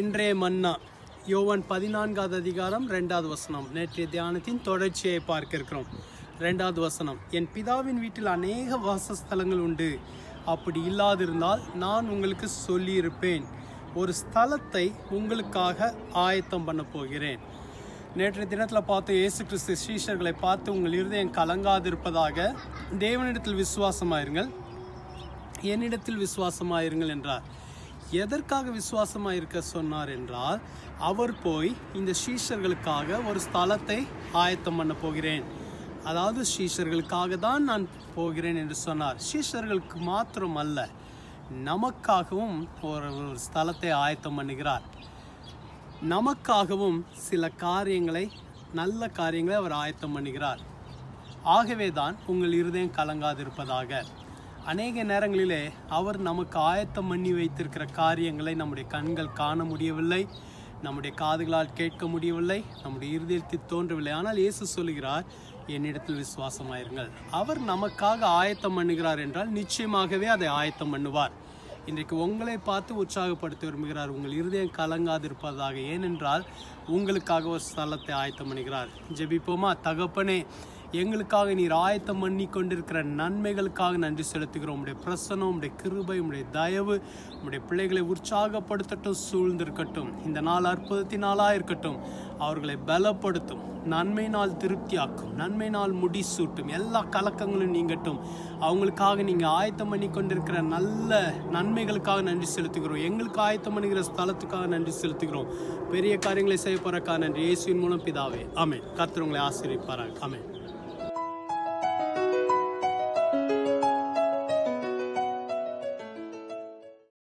இன்றைய மன்னா. யோவன் பதினான்காவது அதிகாரம் ரெண்டாவது வசனம். நேற்றைய தியானத்தின் தொடர்ச்சியை பார்க்க இருக்கிறோம் ரெண்டாவது வசனம். என் பிதாவின் வீட்டில் அநேக வாசஸ்தலங்கள் உண்டு. அப்படி இல்லாதிருந்தால் நான் உங்களுக்கு சொல்லியிருப்பேன். ஒரு ஸ்தலத்தை உங்களுக்காக ஆயத்தம் பண்ண போகிறேன். நேற்றைய தினத்தில் பார்த்து இயேசு கிறிஸ்து ஸ்ரீஷர்களை பார்த்து உங்கள் இருதயம் கலங்காதிருப்பதாக தேவனிடத்தில் விசுவாசமாயிருங்கள். என்னிடத்தில் விசுவாசமாயிருங்கள் என்றார். எதற்காக விசுவாசமாக இருக்க சொன்னார் என்றால் அவர் போய் இந்த ஸ்ரீஷர்களுக்காக ஒரு ஸ்தலத்தை ஆயத்தம் பண்ண போகிறேன். அதாவது ஸ்ரீஷர்களுக்காக தான் நான் போகிறேன் என்று சொன்னார். ஸ்ரீஷர்களுக்கு மாத்திரம் அல்ல நமக்காகவும் ஒரு ஒரு ஸ்தலத்தை ஆயத்தம் பண்ணுகிறார். நமக்காகவும் சில காரியங்களை நல்ல காரியங்களை அவர் ஆயத்தம் பண்ணுகிறார். ஆகவே தான் உங்கள் இருதயம் கலங்காதிருப்பதாக. அநேக நேரங்களிலே அவர் நமக்கு ஆயத்தம் பண்ணி வைத்திருக்கிற காரியங்களை நம்முடைய கண்கள் காண முடியவில்லை நம்முடைய காதுகளால் கேட்க முடியவில்லை நம்முடைய இருதயத்தில் தோன்றவில்லை. ஆனால் இயேசு சொல்லுகிறார் என்னிடத்தில் விசுவாசமாயிருங்கள். அவர் நமக்காக ஆயத்தம் பண்ணுகிறார் என்றால் நிச்சயமாகவே அதை ஆயத்தம் பண்ணுவார். இன்றைக்கு உங்களை பார்த்து உற்சாகப்படுத்த விரும்புகிறார் உங்கள் இருதயம் கலங்காதிருப்பதாக. ஏனென்றால் உங்களுக்காக ஒரு ஸ்தலத்தை ஆயத்தம் பண்ணுகிறார். ஜெபிப்போமா? தகப்பனே எங்களுக்காக நீர் ஆயத்தம் பண்ணி கொண்டிருக்கிற நன்மைகளுக்காக நன்றி செலுத்துகிறோம். உடைய பிரசனம் உடைய கிருபை உடைய தயவு உடைய பிள்ளைகளை உற்சாகப்படுத்தட்டும் சூழ்ந்திருக்கட்டும். இந்த நாள் அற்புதத்தினாலாக இருக்கட்டும். அவர்களை பலப்படுத்தும் நன்மையினால் திருப்தியாக்கும் நன்மையினால் முடிசூட்டும். எல்லா கலக்கங்களும் நீங்கட்டும். அவங்களுக்காக நீங்கள் ஆயத்தம் பண்ணி கொண்டிருக்கிற நல்ல நன்மைகளுக்காக நன்றி செலுத்துகிறோம். எங்களுக்கு ஆயத்தம் பண்ணுகிற ஸ்தலத்துக்காக நன்றி செலுத்துகிறோம். பெரிய காரியங்களை செய்ய போறக்கா நன்றி. இயேசுவின் மூலம் பிதாவே. ஆமே கர்த்தர் உங்களை ஆசீர்வதிப்பாராக